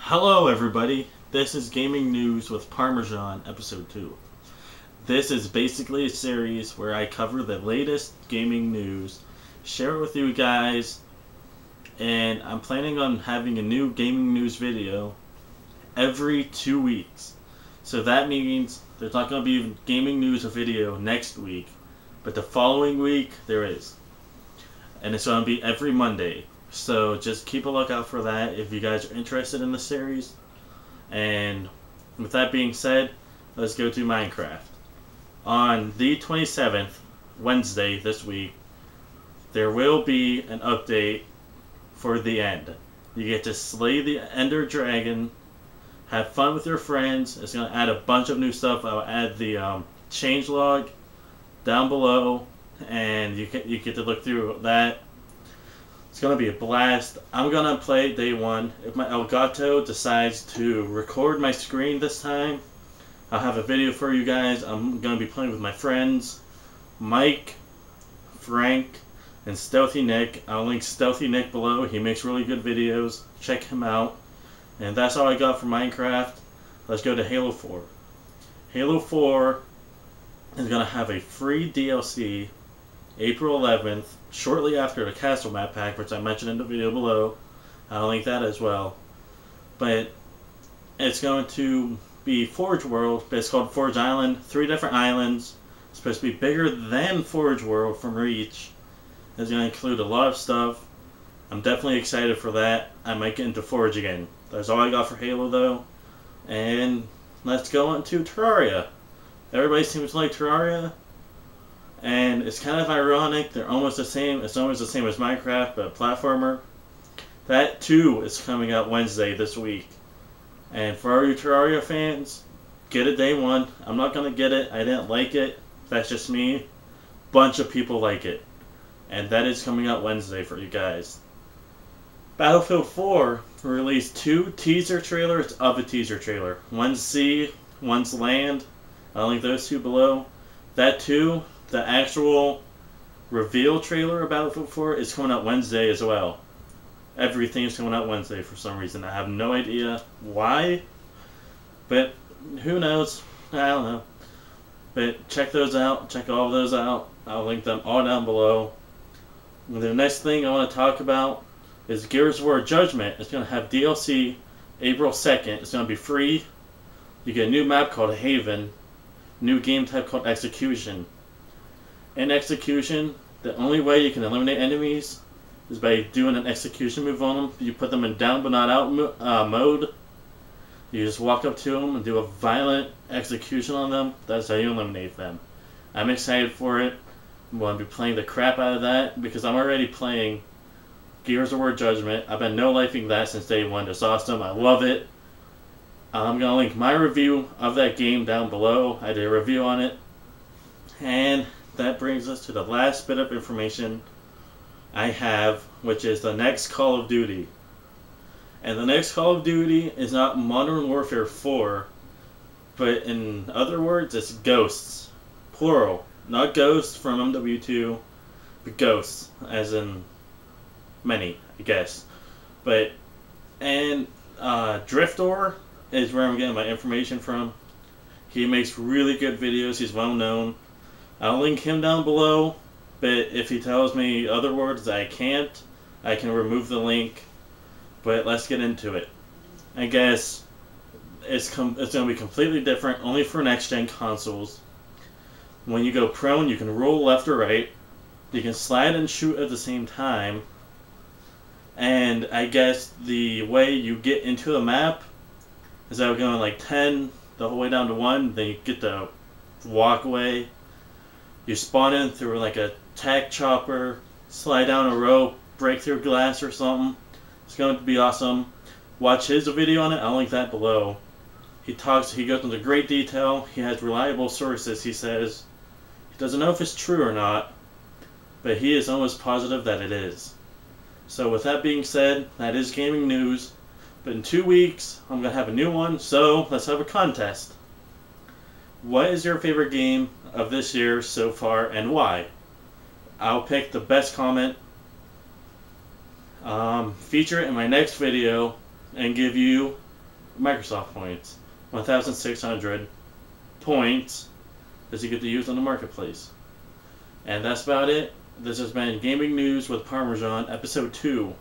Hello, everybody. This is Gaming News with Parmersan, Episode 2. This is basically a series where I cover the latest gaming news, share it with you guys, and I'm planning on having a new gaming news video every two weeks. So that means there's not going to be even gaming news video next week, but the following week there is. And it's going to be every Monday. So just keep a lookout for that if you guys are interested in the series. And with that being said, let's go to Minecraft. On the 27th, Wednesday this week, there will be an update for the end. You get to slay the Ender Dragon, have fun with your friends. It's going to add a bunch of new stuff. I'll add the um, change log down below, and you get, you get to look through that it's gonna be a blast. I'm gonna play day one. If my Elgato decides to record my screen this time, I'll have a video for you guys. I'm gonna be playing with my friends, Mike, Frank, and Stealthy Nick. I'll link Stealthy Nick below. He makes really good videos. Check him out. And that's all I got for Minecraft. Let's go to Halo 4. Halo 4 is gonna have a free DLC April 11th, shortly after the Castle Map Pack, which I mentioned in the video below. I'll link that as well. But it's going to be Forge World, but it's called Forge Island. Three different islands. It's supposed to be bigger than Forge World from Reach. It's going to include a lot of stuff. I'm definitely excited for that. I might get into Forge again. That's all I got for Halo, though. And let's go on to Terraria. Everybody seems to like Terraria and it's kind of ironic. They're almost the same. It's almost the same as Minecraft, but platformer. That too is coming out Wednesday this week. And for all you Terraria fans, get it day one. I'm not gonna get it. I didn't like it. That's just me. Bunch of people like it, and that is coming out Wednesday for you guys. Battlefield 4 released two teaser trailers of a teaser trailer. One's sea, one's land. I'll link those two below. That too the actual reveal trailer of Battlefield 4 is coming out Wednesday as well. Everything is coming out Wednesday for some reason. I have no idea why, but who knows? I don't know. But check those out. Check all of those out. I'll link them all down below. And the next thing I want to talk about is Gears of War Judgment. It's going to have DLC April 2nd. It's going to be free. You get a new map called Haven, new game type called Execution in execution, the only way you can eliminate enemies is by doing an execution move on them. You put them in down but not out mo uh, mode. You just walk up to them and do a violent execution on them. That's how you eliminate them. I'm excited for it. I'm going to be playing the crap out of that because I'm already playing Gears of War Judgment. I've been no-lifing that since day one. It's awesome. I love it. I'm going to link my review of that game down below. I did a review on it. And that brings us to the last bit of information I have, which is the next Call of Duty. And the next Call of Duty is not Modern Warfare 4, but in other words, it's Ghosts. Plural. Not Ghosts from MW2, but Ghosts, as in many, I guess. But, and uh, Drift0r is where I'm getting my information from. He makes really good videos, he's well known. I'll link him down below, but if he tells me other words I can't, I can remove the link. But let's get into it. I guess it's it's going to be completely different, only for next gen consoles. When you go prone, you can roll left or right. You can slide and shoot at the same time. And I guess the way you get into the map is that going like 10 the whole way down to 1, then you get the walkway you spawn in through like a tack chopper, slide down a rope, break through glass or something. It's going to be awesome. Watch his video on it. I'll link that below. He talks. He goes into great detail. He has reliable sources. He says he doesn't know if it's true or not, but he is almost positive that it is. So with that being said, that is gaming news. But in two weeks, I'm gonna have a new one. So let's have a contest. What is your favorite game of this year so far and why? I'll pick the best comment, um, feature it in my next video, and give you Microsoft points. 1,600 points that you get to use on the marketplace. And that's about it. This has been Gaming News with Parmersan, Episode 2.